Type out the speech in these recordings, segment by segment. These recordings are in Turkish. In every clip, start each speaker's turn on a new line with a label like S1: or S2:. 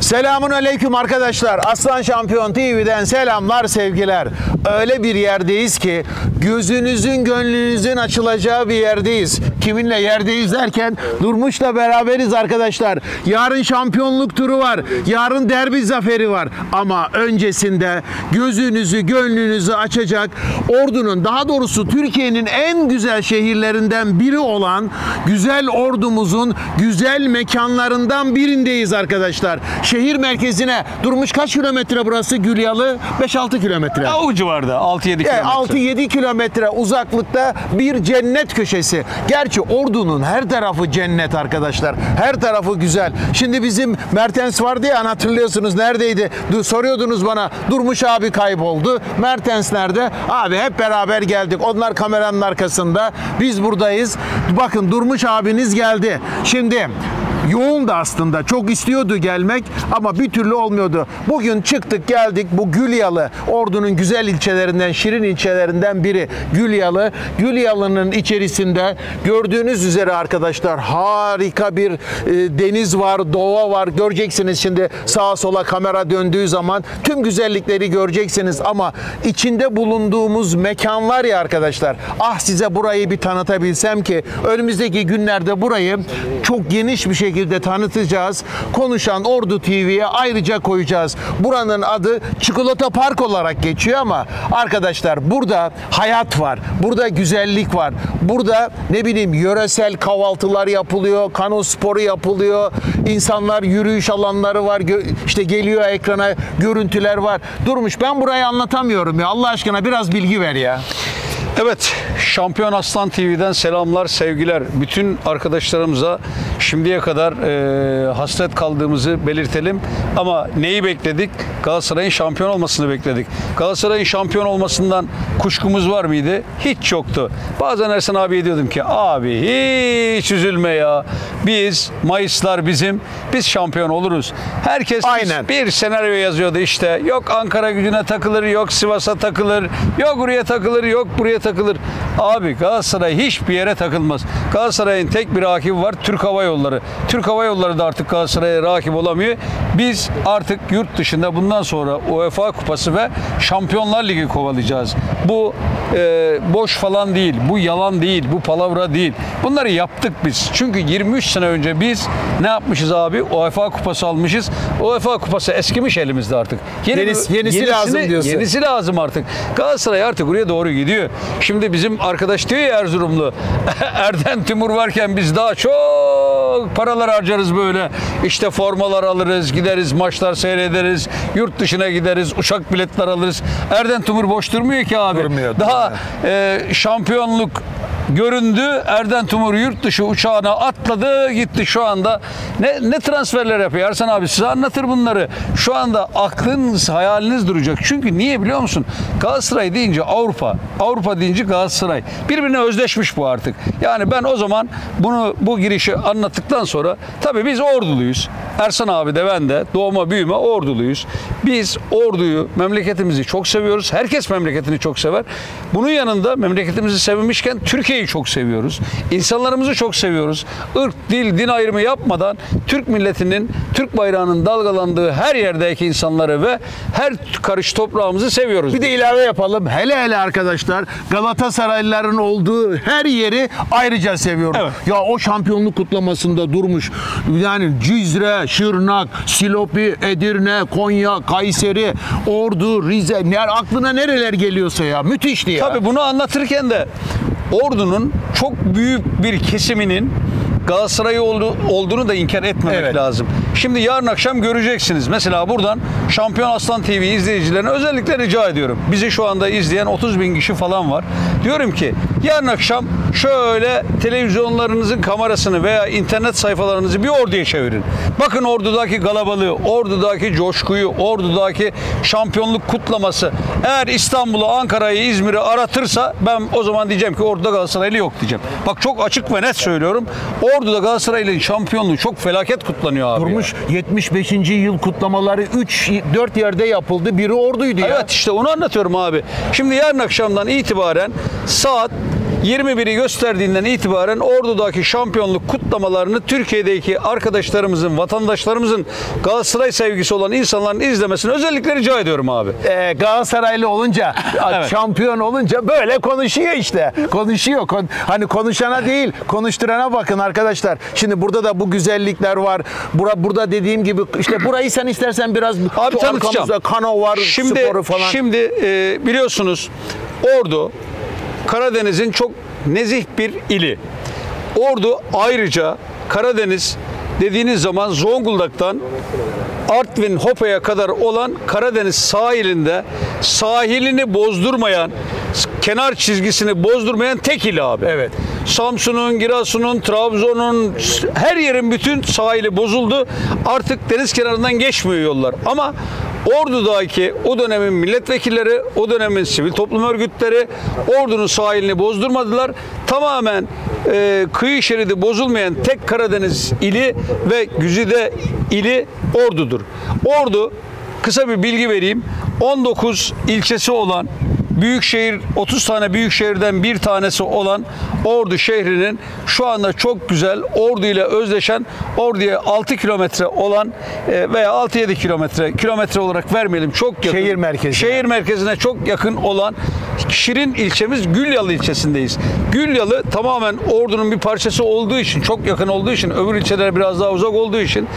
S1: Selamun aleyküm arkadaşlar. Aslan Şampiyon TV'den selamlar, sevgiler. Öyle bir yerdeyiz ki gözünüzün, gönlünüzün açılacağı bir yerdeyiz. Kiminle yerdeyiz derken Durmuş'la beraberiz arkadaşlar. Yarın şampiyonluk turu var. Yarın derbi zaferi var. Ama öncesinde gözünüzü, gönlünüzü açacak ordunun, daha doğrusu Türkiye'nin en güzel şehirlerinden biri olan güzel ordumuzun güzel mekanlarından birindeyiz arkadaşlar. Şehir merkezine durmuş kaç kilometre burası Gülyalı? 5-6 kilometre.
S2: Ya o civarda 6-7 kilometre.
S1: Yani 6-7 kilometre uzaklıkta bir cennet köşesi. Gerçi Ordu'nun her tarafı cennet arkadaşlar. Her tarafı güzel. Şimdi bizim Mertens vardı ya hatırlıyorsunuz neredeydi? Du- Soruyordunuz bana Durmuş abi kayboldu. Mertens nerede? Abi hep beraber geldik. Onlar kameranın arkasında. Biz buradayız. Bakın Durmuş abiniz geldi. Şimdi yoğun da aslında. Çok istiyordu gelmek ama bir türlü olmuyordu. Bugün çıktık geldik bu Gülyalı. Ordu'nun güzel ilçelerinden, şirin ilçelerinden biri Gülyalı. Gülyalı'nın içerisinde gördüğünüz üzere arkadaşlar harika bir e, deniz var, doğa var. Göreceksiniz şimdi sağa sola kamera döndüğü zaman tüm güzellikleri göreceksiniz ama içinde bulunduğumuz mekan var ya arkadaşlar. Ah size burayı bir tanıtabilsem ki önümüzdeki günlerde burayı çok geniş bir şekilde tanıtacağız. Konuşan Ordu TV'ye ayrıca koyacağız. Buranın adı Çikolata Park olarak geçiyor ama arkadaşlar burada hayat var. Burada güzellik var. Burada ne bileyim yöresel kahvaltılar yapılıyor. Kano sporu yapılıyor. İnsanlar yürüyüş alanları var. İşte geliyor ekrana görüntüler var. Durmuş ben burayı anlatamıyorum ya. Allah aşkına biraz bilgi ver ya.
S2: Evet, Şampiyon Aslan TV'den selamlar, sevgiler. Bütün arkadaşlarımıza şimdiye kadar e, hasret kaldığımızı belirtelim. Ama neyi bekledik? Galatasaray'ın şampiyon olmasını bekledik. Galatasaray'ın şampiyon olmasından kuşkumuz var mıydı? Hiç yoktu. Bazen Ersan abiye diyordum ki abi hiç üzülme ya. Biz, Mayıslar bizim, biz şampiyon oluruz. Herkes
S1: Aynen.
S2: bir senaryo yazıyordu işte. Yok Ankara gücüne takılır, yok Sivas'a takılır, yok buraya takılır, yok buraya takılır. Abi Galatasaray hiçbir yere takılmaz. Galatasaray'ın tek bir rakibi var Türk Hava Yolları. Türk Hava Yolları da artık Galatasaray'a rakip olamıyor. Biz artık yurt dışında bundan sonra UEFA Kupası ve Şampiyonlar Ligi kovalayacağız. Bu e, boş falan değil, bu yalan değil, bu palavra değil. Bunları yaptık biz. Çünkü 23 sene önce biz ne yapmışız abi? UEFA Kupası almışız. UEFA Kupası eskimiş elimizde artık. Yeni
S1: Yenisi- yenisi lazım diyorsun.
S2: Yenisi lazım artık. Galatasaray artık oraya doğru gidiyor. Şimdi bizim arkadaş diyor ya Erzurumlu. Erden Timur varken biz daha çok paralar harcarız böyle. İşte formalar alırız, gideriz, maçlar seyrederiz, yurt dışına gideriz, uçak biletler alırız. Erden Timur boş durmuyor ki abi.
S1: Durmuyor,
S2: Daha e, şampiyonluk göründü. Erden Timur yurt dışı uçağına atladı gitti şu anda. Ne, ne transferler yapıyor Ersan abi size anlatır bunları. Şu anda aklınız hayaliniz duracak. Çünkü niye biliyor musun? Galatasaray deyince Avrupa. Avrupa deyince Galatasaray. Birbirine özdeşmiş bu artık. Yani ben o zaman bunu bu girişi anlattıktan sonra tabii biz orduluyuz. Ersan abi de ben de doğma büyüme orduluyuz. Biz orduyu, memleketimizi çok seviyoruz. Herkes memleketini çok sever. Bunun yanında memleketimizi sevmişken Türkiye'yi çok seviyoruz. İnsanlarımızı çok seviyoruz. Irk, dil, din ayrımı yapmadan Türk milletinin, Türk bayrağının dalgalandığı her yerdeki insanları ve her karış toprağımızı seviyoruz.
S1: Bir de ilave yapalım. Hele hele arkadaşlar Galatasaraylıların olduğu her yeri ayrıca seviyorum.
S2: Evet.
S1: Ya o şampiyonluk kutlamasında durmuş. Yani Cizre, Şırnak, Silopi, Edirne, Konya, Kayseri, Ordu, Rize. Ne, aklına nereler geliyorsa ya. Müthişti ya.
S2: Tabii bunu anlatırken de ordunun çok büyük bir kesiminin Galatasaray oldu, olduğunu da inkar etmemek
S1: Evet.
S2: lazım. Şimdi yarın akşam göreceksiniz. Mesela buradan Şampiyon Aslan TV izleyicilerine özellikle rica ediyorum. Bizi şu anda izleyen 30 bin kişi falan var. Diyorum ki yarın akşam şöyle televizyonlarınızın kamerasını veya internet sayfalarınızı bir orduya çevirin. Bakın ordudaki galabalığı, ordudaki coşkuyu, ordudaki şampiyonluk kutlaması. Eğer İstanbul'u, Ankara'yı, İzmir'i aratırsa ben o zaman diyeceğim ki orduda Galatasaraylı yok diyeceğim. Bak çok açık ve net söylüyorum. Ordu'da Galatasaray'ın şampiyonluğu çok felaket kutlanıyor abi. ya.
S1: Durmuş 75. yıl kutlamaları 3 4 yerde yapıldı. Biri orduydu ya.
S2: Evet işte onu anlatıyorum abi. Şimdi yarın akşamdan itibaren saat 21'i gösterdiğinden itibaren Ordu'daki şampiyonluk kutlamalarını Türkiye'deki arkadaşlarımızın, vatandaşlarımızın Galatasaray sevgisi olan insanların izlemesini özellikle rica ediyorum abi.
S1: Ee, Galatasaraylı olunca,
S2: Evet.
S1: şampiyon olunca böyle konuşuyor işte. Konuşuyor. Kon- hani konuşana değil, konuşturana bakın arkadaşlar. Şimdi burada da bu güzellikler var. Bura, burada dediğim gibi işte burayı sen istersen biraz
S2: Abi
S1: şu arkamızda kano var,
S2: Şimdi
S1: sporu falan.
S2: şimdi e, biliyorsunuz Ordu Karadeniz'in çok nezih bir ili. Ordu ayrıca Karadeniz dediğiniz zaman Zonguldak'tan Artvin Hopa'ya kadar olan Karadeniz sahilinde sahilini bozdurmayan, kenar çizgisini bozdurmayan tek il abi.
S1: Evet.
S2: Samsun'un, Giresun'un, Trabzon'un her yerin bütün sahili bozuldu. Artık deniz kenarından geçmiyor yollar. Ama Ordu'daki o dönemin milletvekilleri, o dönemin sivil toplum örgütleri Ordu'nun sahilini bozdurmadılar. Tamamen e, kıyı şeridi bozulmayan tek Karadeniz ili ve güzide ili Ordu'dur. Ordu kısa bir bilgi vereyim. 19 ilçesi olan Büyükşehir 30 tane büyük şehirden bir tanesi olan Ordu şehrinin şu anda çok güzel Ordu ile özdeşen Ordu'ya 6 kilometre olan e, veya 6-7 kilometre kilometre olarak vermeyelim çok yakın.
S1: Şehir merkezine.
S2: Şehir merkezine çok yakın olan Şirin ilçemiz Gülyalı ilçesindeyiz. Gülyalı tamamen Ordu'nun bir parçası olduğu için, çok yakın olduğu için, öbür ilçeler biraz daha uzak olduğu için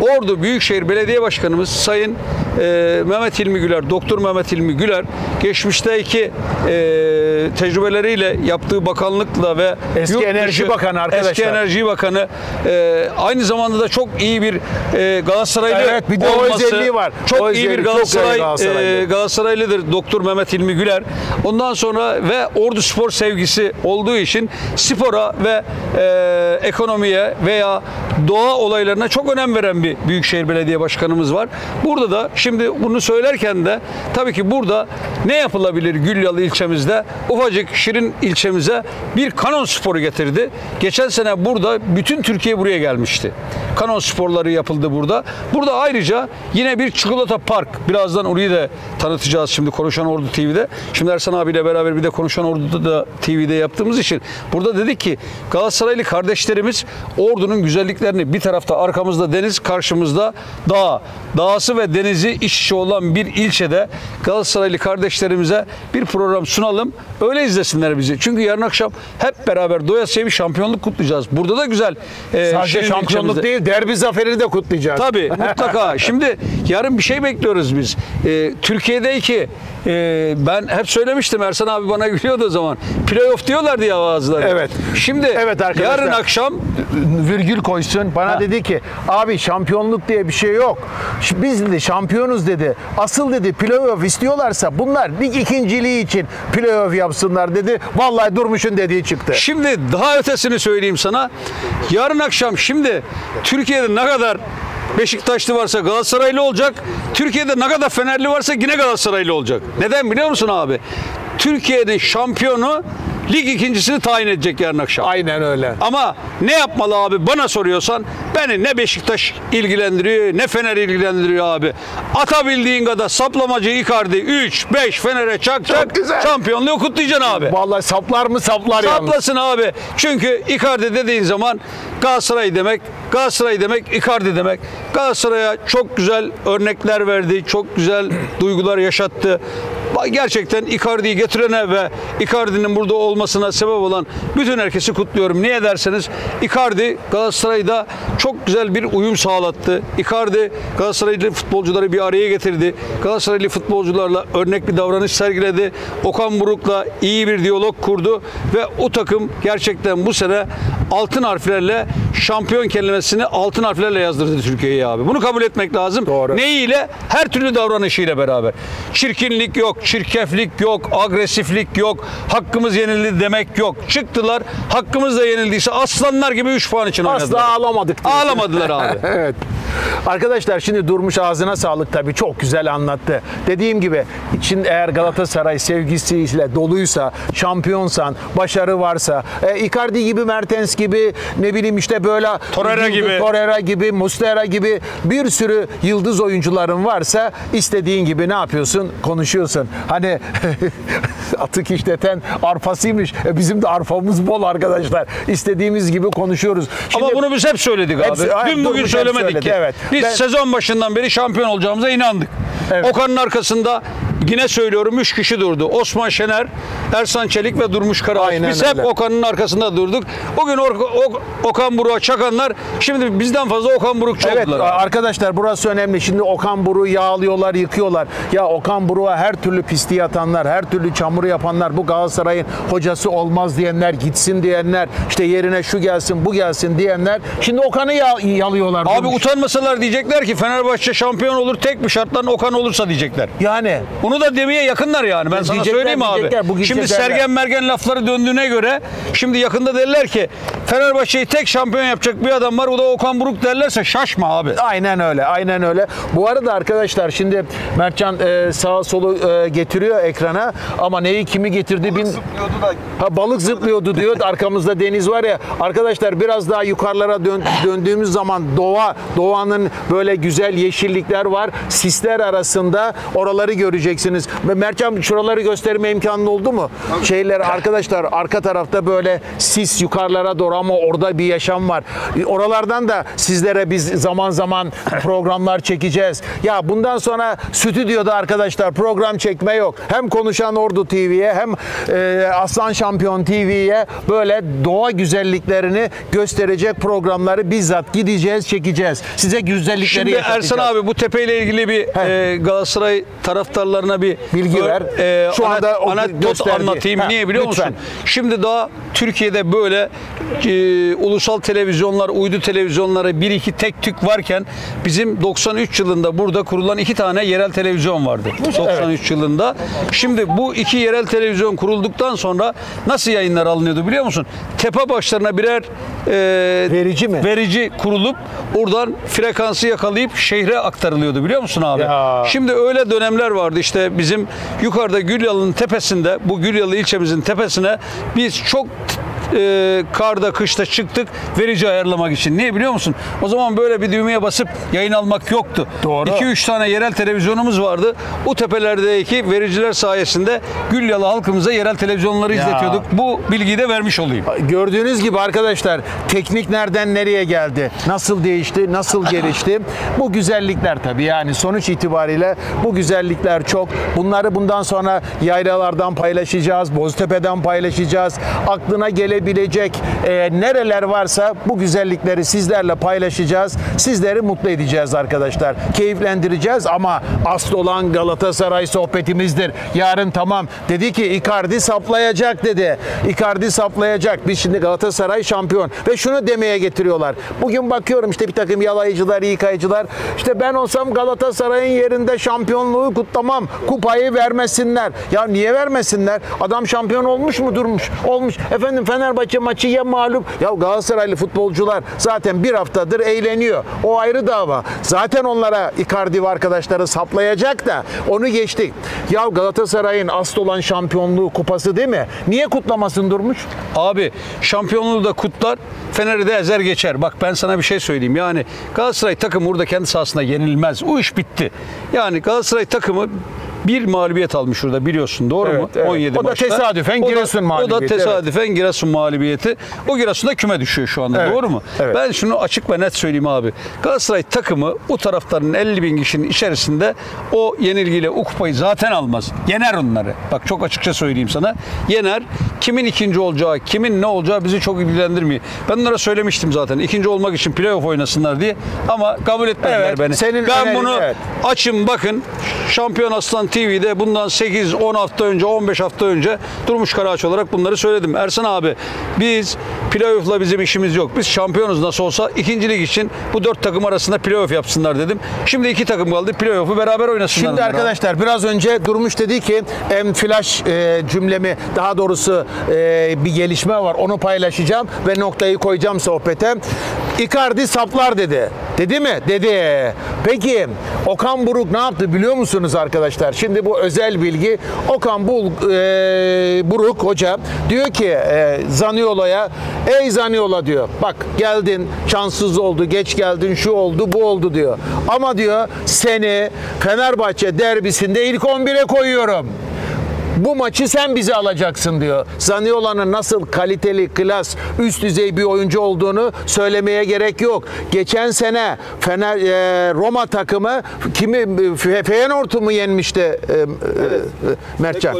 S2: Ordu Büyükşehir Belediye Başkanımız Sayın e, Mehmet İlmi Güler, Doktor Mehmet İlmi Güler geçmişteki e, tecrübeleriyle yaptığı bakanlıkla ve
S1: Eski
S2: yurt
S1: Enerji Bakanı arkadaşlar.
S2: Eski Enerji Bakanı e, aynı zamanda da çok iyi bir e, Galatasaraylı
S1: Evet, bir de o
S2: olması,
S1: özelliği var.
S2: Çok
S1: O
S2: iyi bir
S1: özelliği, çok
S2: Galatasaray,
S1: Galatasaraylı.
S2: e, Galatasaraylıdır Doktor Mehmet İlmi Güler. Ondan sonra ve Ordu spor sevgisi olduğu için spora ve e, ekonomiye veya doğa olaylarına çok önem veren bir Büyükşehir Belediye Başkanımız var. Burada da şimdi bunu söylerken de tabii ki burada ne yapılabilir Gülyalı ilçemizde? Ufacık Şirin ilçemize bir kanon sporu getirdi. Geçen sene burada bütün Türkiye buraya gelmişti. Kanon sporları yapıldı burada. Burada ayrıca yine bir çikolata park. Birazdan orayı da tanıtacağız şimdi Konuşan Ordu TV'de. Şimdi Ersan abiyle beraber bir de Konuşan Ordu'da da TV'de yaptığımız için burada dedik ki Galatasaraylı kardeşlerimiz Ordu'nun güzelliklerini bir tarafta arkamızda deniz, karşımızda dağ. Dağısı ve denizi iç içe olan bir ilçede Galatasaraylı kardeşlerimize bir program sunalım. Öyle izlesinler bizi. Çünkü yarın akşam hep beraber doyasıya bir şampiyonluk kutlayacağız. Burada da güzel. e,
S1: Sadece
S2: Şirin
S1: şampiyonluk değil, derbi zaferini de kutlayacağız.
S2: Tabii mutlaka. Şimdi yarın bir şey bekliyoruz biz. Ee, Türkiye'deki e, ben hep söylemiştim Ersan abi bana gülüyordu o zaman. Playoff diyorlardı ya bazıları.
S1: Evet.
S2: Şimdi
S1: Evet arkadaşlar.
S2: yarın akşam
S1: virgül koysun. Bana
S2: Ha.
S1: dedi ki abi şampiyonluk diye bir şey yok. Biz dedi şampiyonuz dedi. Asıl dedi playoff istiyorlarsa bunlar lig ikinciliği için playoff yapsınlar dedi. Vallahi Durmuş'un dediği çıktı.
S2: Şimdi daha ötesini söyleyeyim sana. Yarın akşam şimdi Türkiye'de ne kadar Beşiktaşlı varsa Galatasaraylı olacak. Türkiye'de ne kadar Fenerli varsa yine Galatasaraylı olacak. Neden biliyor musun abi? Türkiye'nin şampiyonu lig ikincisini tayin edecek yarın akşam.
S1: Aynen öyle.
S2: Ama ne yapmalı abi bana soruyorsan beni ne Beşiktaş ilgilendiriyor ne Fener ilgilendiriyor abi. Atabildiğin kadar saplamacı Icardi 3 5 Fener'e çak çak şampiyonluğu kutlayacaksın abi.
S1: Vallahi saplar mı saplar yalnız.
S2: Saplasın abi. Çünkü Icardi dediğin zaman Galatasaray demek, Galatasaray demek Icardi demek. Galatasaray'a çok güzel örnekler verdi, çok güzel duygular yaşattı. Gerçekten Icardi'yi getirene ve Icardi'nin burada olmasına sebep olan bütün herkesi kutluyorum. Niye derseniz Icardi Galatasaray'da çok güzel bir uyum sağlattı. Icardi Galatasaraylı futbolcuları bir araya getirdi. Galatasaraylı futbolcularla örnek bir davranış sergiledi. Okan Buruk'la iyi bir diyalog kurdu ve o takım gerçekten bu sene altın harflerle şampiyon kelimesini altın harflerle yazdırdı Türkiye'ye abi. Bunu kabul etmek lazım.
S1: Doğru.
S2: Neyiyle? Her türlü davranışıyla beraber. Çirkinlik yok, çirkeflik yok, agresiflik yok, hakkımız yenildi demek yok. Çıktılar, hakkımız da yenildiyse aslanlar gibi 3 puan için oynadılar.
S1: Asla ağlamadık.
S2: Ağlamadılar abi.
S1: evet. Arkadaşlar şimdi Durmuş ağzına sağlık tabii çok güzel anlattı. Dediğim gibi için eğer Galatasaray sevgisiyle doluysa, şampiyonsan, başarı varsa, e, Icardi gibi, Mertens gibi, ne bileyim işte böyle
S2: Torreira gibi.
S1: Torreira gibi, Mustera gibi bir sürü yıldız oyuncuların varsa istediğin gibi ne yapıyorsun? Konuşuyorsun. Hani atık işleten arpasıymış. E bizim de arpamız bol arkadaşlar. İstediğimiz gibi konuşuyoruz.
S2: Ama
S1: Şimdi-
S2: bunu biz hep söyledik abi.
S1: Hayır,
S2: Dün bugün
S1: hep
S2: söylemedik
S1: söyledi,
S2: ki.
S1: Evet.
S2: Biz
S1: Ben-
S2: sezon başından beri şampiyon olacağımıza inandık.
S1: Evet.
S2: Okan'ın arkasında yine söylüyorum 3 kişi durdu. Osman Şener, Ersan Çelik ve Durmuş Karaağaç.
S1: Aynen
S2: Biz hep
S1: öyle.
S2: Okan'ın arkasında durduk. Bugün Or- Ok- Okan Buruk'a çakanlar şimdi bizden fazla Okan Burukçu
S1: Evet
S2: oldular.
S1: arkadaşlar burası önemli. Şimdi Okan Buruk'u yağlıyorlar, yıkıyorlar. Ya Okan Buruk'a her türlü pisliği atanlar, her türlü çamuru yapanlar, bu Galatasaray'ın hocası olmaz diyenler, gitsin diyenler, işte yerine şu gelsin, bu gelsin diyenler. Şimdi Okan'ı ya- yalıyorlar.
S2: Abi
S1: Durmuş.
S2: utanmasalar diyecekler ki Fenerbahçe şampiyon olur tek bir şartla Okan olursa diyecekler.
S1: Yani
S2: Bunu da demeye yakınlar yani. Ben sana
S1: Diyecekler,
S2: söyleyeyim abi.
S1: diyecekler, bugün
S2: Şimdi. Sergen Mergen lafları döndüğüne göre şimdi yakında derler ki Fenerbahçe'yi tek şampiyon yapacak bir adam var. O da Okan Buruk derlerse şaşma abi.
S1: Aynen öyle, aynen öyle. Bu arada arkadaşlar şimdi Mertcan e, sağa solu e, getiriyor ekrana ama neyi kimi getirdi bin...
S3: Zıplıyordu da
S1: Ha, balık zıplıyordu diyor. Arkamızda deniz var ya. Arkadaşlar biraz daha yukarılara dön- döndüğümüz zaman doğa, doğanın böyle güzel yeşillikler var. Sisler arasında oraları göreceksiniz. Ve Mertcan şuraları gösterme imkanı oldu mu? Şeyler arkadaşlar arka tarafta böyle sis yukarılara doğru ama orada bir yaşam var. Oralardan da sizlere biz zaman zaman programlar çekeceğiz. Ya bundan sonra stüdyoda arkadaşlar program çekme yok. Hem Konuşan Ordu TV'ye hem e, Aslan Şampiyon TV'ye böyle doğa güzelliklerini gösterecek programları bizzat gideceğiz, çekeceğiz. Size güzellikleri
S2: Şimdi. Ersan abi bu tepeyle ilgili bir
S1: He.
S2: e, Galatasaray taraftarlarına bir
S1: Bilgi ver.
S2: E,
S1: Şu anda
S2: anekdot
S1: o
S2: anekdot anlatayım.
S1: Ha,
S2: Niye biliyor
S1: lütfen.
S2: musun? Şimdi daha Türkiye'de böyle e, ulusal televizyonlar, uydu televizyonları bir iki tek tük varken bizim 93 yılında burada kurulan iki tane yerel televizyon vardı. 93 yılında. Şimdi bu iki yerel televizyon kurulduktan sonra nasıl yayınlar alınıyordu biliyor musun? Tepe başlarına birer e,
S1: Verici mi?
S2: verici kurulup oradan frekansı yakalayıp şehre aktarılıyordu biliyor musun abi?
S1: Ya.
S2: Şimdi öyle dönemler vardı işte bizim yukarıda Gülyalı'nın tepesinde bu Gülyalı ilçemizin tepesine biz çok e, karda kışta çıktık verici ayarlamak için. Niye biliyor musun? O zaman böyle bir düğmeye basıp yayın almak yoktu.
S1: Doğru.
S2: 2-3 tane yerel televizyonumuz vardı. O tepelerdeki vericiler sayesinde Gülyalı halkımıza yerel televizyonları izletiyorduk. Bu bilgiyi de vermiş olayım.
S1: Gördüğünüz gibi arkadaşlar teknik nereden nereye geldi? Nasıl değişti? Nasıl gelişti? Bu güzellikler tabii yani sonuç itibariyle bu güzellikler çok. Bunları bundan sonra yaylalardan paylaşacağız, Boztepe'den paylaşacağız. Aklına gelebilecek e, nereler varsa bu güzellikleri sizlerle paylaşacağız. Sizleri mutlu edeceğiz arkadaşlar. Keyiflendireceğiz ama asıl olan Galatasaray sohbetimizdir. Yarın tamam dedi ki Icardi saplayacak dedi. Icardi saplayacak. Biz şimdi Galatasaray şampiyon. Ve şunu demeye getiriyorlar. Bugün bakıyorum işte bir takım yalayıcılar, yıkayıcılar. İşte ben olsam Galatasaray'ın yerinde şampiyonluğu kutlamam. Kupayı vermesinler. Ya niye vermesinler? Adam şampiyon olmuş mu durmuş? Olmuş. Efendim Fenerbahçe maçı ya mağlup. Ya Galatasaraylı futbolcular zaten bir haftadır eğleniyor. O ayrı dava. Zaten onlara Icardi ve arkadaşları saplayacak da onu geçtik. Ya Galatasaray'ın asıl olan şampiyonluğu kupası değil mi? Niye kutlamasın durmuş?
S2: Abi şampiyonluğu da kutlar, Fener'i de ezer geçer. Bak ben sana bir şey söyleyeyim. Yani Galatasaray takımı burada kendi sahasında yenilmez. O iş bitti. Yani Galatasaray takımı bir mağlubiyet almış şurada biliyorsun doğru mu?
S1: Evet, evet.
S2: 17
S1: O da
S2: maçta.
S1: tesadüfen
S2: O da-
S1: Giresun
S2: O da
S1: mağlubiyeti,
S2: tesadüfen Giresun mağlubiyeti. O Giresun da küme düşüyor şu anda
S1: Evet,
S2: doğru mu?
S1: evet.
S2: Ben şunu açık ve net söyleyeyim abi. Galatasaray takımı o taraftarın 50 bin kişinin içerisinde o yenilgiyle o kupayı zaten almaz. Yener onları. Bak çok açıkça söyleyeyim sana. Yener. Kimin ikinci olacağı, kimin ne olacağı bizi çok ilgilendirmiyor. Ben onlara söylemiştim zaten. İkinci olmak için playoff oynasınlar diye. Ama kabul etmediler
S1: Evet,
S2: beni.
S1: senin
S2: ben
S1: önerin,
S2: bunu
S1: evet.
S2: açın bakın. Şampiyon Aslan TV'de bundan 8-10 hafta önce, 15 hafta önce Durmuş Karaağaç olarak bunları söyledim. Ersan abi biz playoff'la bizim işimiz yok. Biz şampiyonuz nasıl olsa ikincilik için bu dört takım arasında playoff yapsınlar dedim. Şimdi iki takım kaldı. Playoff'u beraber oynasınlar.
S1: Şimdi
S2: onlar abi.
S1: arkadaşlar biraz önce Durmuş dedi ki en flash e, cümlemi daha doğrusu e, bir gelişme var onu paylaşacağım ve noktayı koyacağım sohbete. Icardi saplar dedi. Dedi mi? Dedi. Peki Okan Buruk ne yaptı biliyor musunuz arkadaşlar? Şimdi bu özel bilgi. Okan Bul, e, Buruk hoca diyor ki e, Zaniolo'ya ey Zaniola diyor. Bak geldin şanssız oldu geç geldin şu oldu bu oldu diyor. Ama diyor seni Fenerbahçe derbisinde ilk 11'e koyuyorum. Bu maçı sen bize alacaksın diyor. Zaniola'nın nasıl kaliteli, klas, üst düzey bir oyuncu olduğunu söylemeye gerek yok. Geçen sene Fener e, Roma takımı kimi Fe- Feyenoord'u mu yenmişti e, e, Mertcan?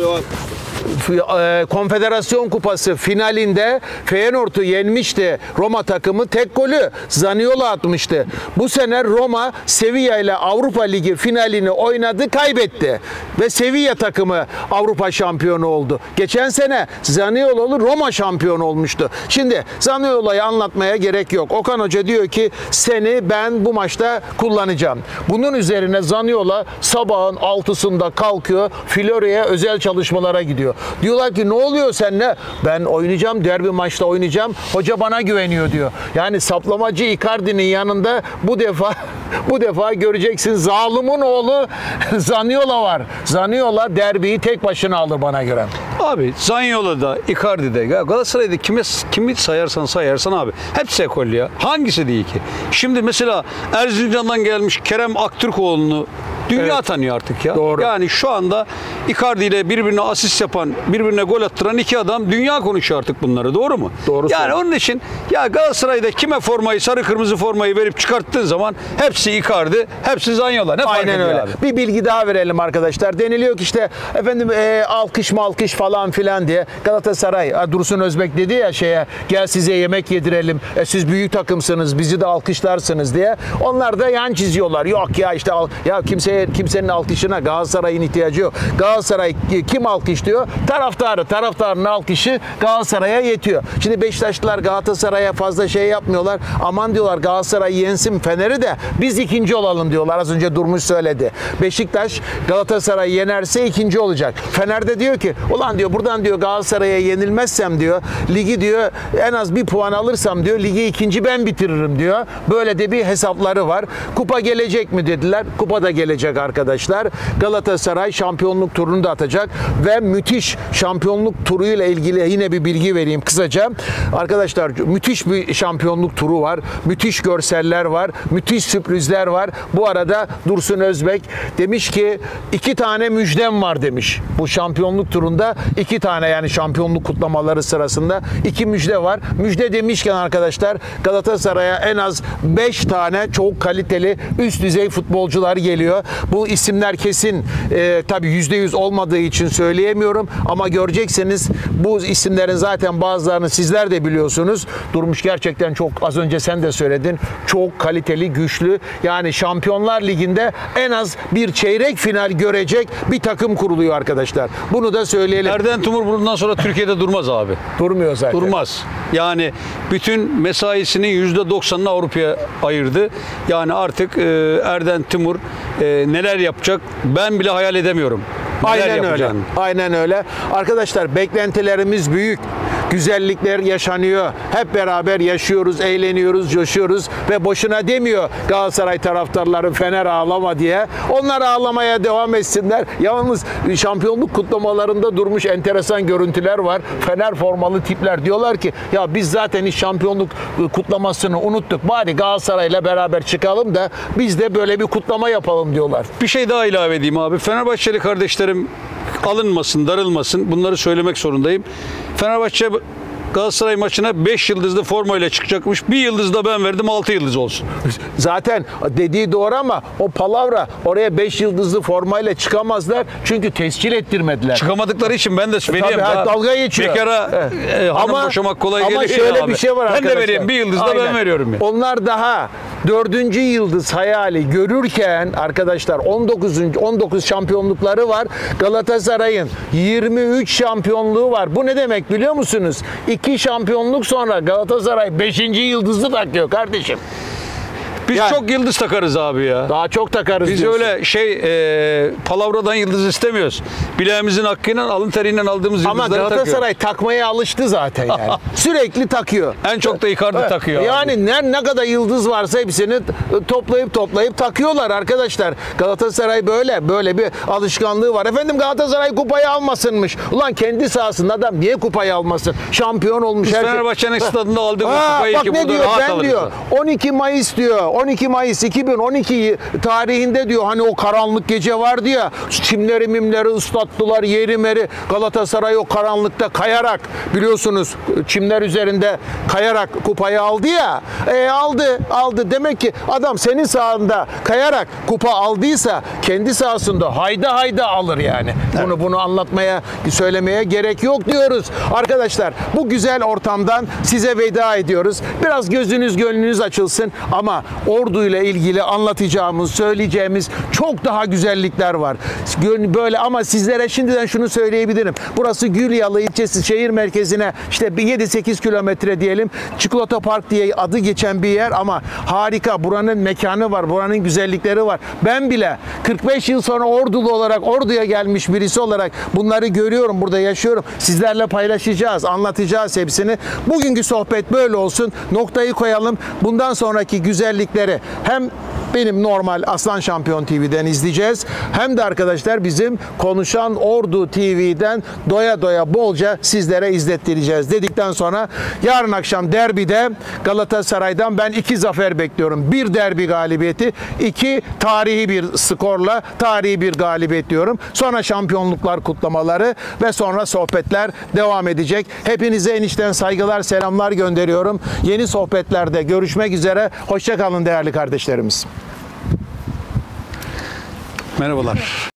S1: E, Konfederasyon Kupası finalinde Feyenoord'u yenmişti. Roma takımı tek golü Zaniola atmıştı. Bu sene Roma Sevilla ile Avrupa Ligi finalini oynadı, kaybetti. Ve Sevilla takımı Avrupa şampiyonu oldu. Geçen sene Zaniolo'lu Roma şampiyonu olmuştu. Şimdi Zaniolo'yu anlatmaya gerek yok. Okan Hoca diyor ki seni ben bu maçta kullanacağım. Bunun üzerine Zaniola sabahın altısında kalkıyor. Florya'ya özel çalışmalara gidiyor. Diyorlar ki ne oluyor seninle? Ben oynayacağım, derbi maçta oynayacağım. Hoca bana güveniyor diyor. Yani saplamacı Icardi'nin yanında bu defa bu defa göreceksin zalimin oğlu Zaniola var. Zaniola derbiyi tek başına alır bana göre.
S2: Abi Zanyola'da, Icardi'de, Galatasaray'da kime, kimi sayarsan sayarsan abi. Hepsi ekol ya. Hangisi değil ki? Şimdi mesela Erzincan'dan gelmiş Kerem Aktürkoğlu'nu dünya
S1: Evet.
S2: tanıyor artık ya.
S1: Doğru.
S2: Yani şu anda Icardi ile birbirine asist yapan, birbirine gol attıran iki adam dünya konuşuyor artık bunları. Doğru mu?
S1: Doğru
S2: Yani onun için ya Galatasaray'da kime formayı, sarı kırmızı formayı verip çıkarttığın zaman hepsi Icardi, hepsi Zanyola. Ne
S1: Aynen öyle.
S2: abi?
S1: Bir bilgi daha verelim arkadaşlar. Deniliyor ki işte efendim e, alkış malkış falan filan diye Galatasaray Dursun Özbek dedi ya şeye gel size yemek yedirelim. E, siz büyük takımsınız. Bizi de alkışlarsınız diye. Onlar da yan çiziyorlar. Yok ya işte ya kimseye kimsenin alkışına Galatasaray'ın ihtiyacı yok. Galatasaray kim alkışlıyor? Taraftarı. Taraftarın alkışı Galatasaray'a yetiyor. Şimdi Beşiktaşlılar Galatasaray'a fazla şey yapmıyorlar. Aman diyorlar Galatasaray yensin Fener'i de biz ikinci olalım diyorlar. Az önce Durmuş söyledi. Beşiktaş Galatasaray yenerse ikinci olacak. Fener de diyor ki ulan diyor buradan diyor Galatasaray'a yenilmezsem diyor ligi diyor en az bir puan alırsam diyor ligi ikinci ben bitiririm diyor. Böyle de bir hesapları var. Kupa gelecek mi dediler. Kupa da gelecek arkadaşlar. Galatasaray şampiyonluk turunu da atacak ve müthiş şampiyonluk turuyla ilgili yine bir bilgi vereyim kısaca. Arkadaşlar müthiş bir şampiyonluk turu var. Müthiş görseller var. Müthiş sürprizler var. Bu arada Dursun Özbek demiş ki iki tane müjdem var demiş. Bu şampiyonluk turunda iki tane yani şampiyonluk kutlamaları sırasında iki müjde var. Müjde demişken arkadaşlar Galatasaray'a en az 5 tane çok kaliteli üst düzey futbolcular geliyor. Bu isimler kesin e, tabii %100 olmadığı için söyleyemiyorum ama görecekseniz bu isimlerin zaten bazılarını sizler de biliyorsunuz. Durmuş gerçekten çok az önce sen de söyledin. Çok kaliteli, güçlü. Yani Şampiyonlar Ligi'nde en az bir çeyrek final görecek bir takım kuruluyor arkadaşlar. Bunu da söyleyelim.
S2: Erden Timur bundan sonra Türkiye'de durmaz abi.
S1: Durmuyor zaten.
S2: Durmaz. Yani bütün mesaisinin %90'ını Avrupa'ya ayırdı. Yani artık e, Erden Timur e, neler yapacak ben bile hayal edemiyorum. Neler
S1: Aynen öyle. Aynen öyle. Arkadaşlar beklentilerimiz büyük. Güzellikler yaşanıyor. Hep beraber yaşıyoruz, eğleniyoruz, coşuyoruz ve boşuna demiyor Galatasaray taraftarları Fener ağlama diye. Onlar ağlamaya devam etsinler. Yalnız şampiyonluk kutlamalarında durmuş enteresan görüntüler var. Fener formalı tipler diyorlar ki ya biz zaten hiç şampiyonluk kutlamasını unuttuk. Bari Galatasaray'la beraber çıkalım da biz de böyle bir kutlama yapalım diyorlar.
S2: Bir şey daha ilave edeyim abi. Fenerbahçeli kardeşlerim alınmasın, darılmasın. Bunları söylemek zorundayım. Fenerbahçe Galatasaray maçına 5 yıldızlı formayla çıkacakmış. Bir yıldız da ben verdim 6 yıldız olsun.
S1: Zaten dediği doğru ama o palavra oraya 5 yıldızlı formayla çıkamazlar. Çünkü tescil ettirmediler.
S2: Çıkamadıkları için ben de vereyim.
S1: Tabii, dalga geçiyor.
S2: Bekara
S1: Evet.
S2: e, hanım
S1: Ama-
S2: boşamak kolay
S1: ama
S2: geliyor
S1: şöyle
S2: ya
S1: bir şey var
S2: Ben
S1: arkadaşlar.
S2: de vereyim. Bir yıldız da ben veriyorum ya.
S1: Onlar daha dördüncü yıldız hayali görürken arkadaşlar 19. 19 şampiyonlukları var. Galatasaray'ın 23 şampiyonluğu var. Bu ne demek biliyor musunuz? İki şampiyonluk sonra Galatasaray 5. yıldızı takıyor kardeşim.
S2: Biz
S1: Yani-
S2: çok yıldız takarız abi ya.
S1: Daha çok takarız
S2: Biz
S1: diyorsun.
S2: öyle şey e, palavradan yıldız istemiyoruz. Bileğimizin hakkıyla alın teriyle aldığımız
S1: Ama
S2: yıldızları
S1: Galatasaray takmaya alıştı zaten yani. Sürekli takıyor.
S2: takıyor. En çok da Icardi
S1: Evet.
S2: takıyor. abi.
S1: Yani ne, ne kadar yıldız varsa hepsini toplayıp toplayıp takıyorlar arkadaşlar. Galatasaray böyle böyle bir alışkanlığı var. Efendim Galatasaray kupayı almasınmış. Ulan kendi sahasında adam niye kupayı almasın? Şampiyon olmuş.
S2: Biz
S1: şey-
S2: Fenerbahçe'nin stadında aldığımız kupayı
S1: bak
S2: ki
S1: ne diyor ben diyor 12 Mayıs diyor 12 Mayıs 2012 tarihinde diyor hani o karanlık gece vardı ya çimleri mimleri ıslattılar yeri meri. Galatasaray o karanlıkta kayarak biliyorsunuz çimler üzerinde kayarak kupayı aldı ya. E, aldı aldı. Demek ki adam senin sahanda kayarak kupa aldıysa kendi sahasında hayda hayda alır yani. Bunu bunu anlatmaya söylemeye gerek yok diyoruz. Arkadaşlar bu güzel ortamdan size veda ediyoruz. Biraz gözünüz gönlünüz açılsın ama Ordu ile ilgili anlatacağımız, söyleyeceğimiz çok daha güzellikler var. Böyle ama sizlere şimdiden şunu söyleyebilirim. Burası Gülyalı ilçesi şehir merkezine işte bir 7-8 kilometre diyelim. Çikolata Park diye adı geçen bir yer ama harika. Buranın mekanı var, buranın güzellikleri var. Ben bile 45 yıl sonra Ordulu olarak, Ordu'ya gelmiş birisi olarak bunları görüyorum, burada yaşıyorum. Sizlerle paylaşacağız, anlatacağız hepsini. Bugünkü sohbet böyle olsun. Noktayı koyalım. Bundan sonraki güzellikleri hem benim normal Aslan Şampiyon TV'den izleyeceğiz. Hem de arkadaşlar bizim Konuşan Ordu TV'den doya doya bolca sizlere izlettireceğiz dedikten sonra yarın akşam derbide Galatasaray'dan ben iki zafer bekliyorum. Bir derbi galibiyeti, iki tarihi bir skorla tarihi bir galibiyet diyorum. Sonra şampiyonluklar kutlamaları ve sonra sohbetler devam edecek. Hepinize enişten saygılar, selamlar gönderiyorum. Yeni sohbetlerde görüşmek üzere. Hoşçakalın değerli kardeşlerimiz.
S2: Merhabalar.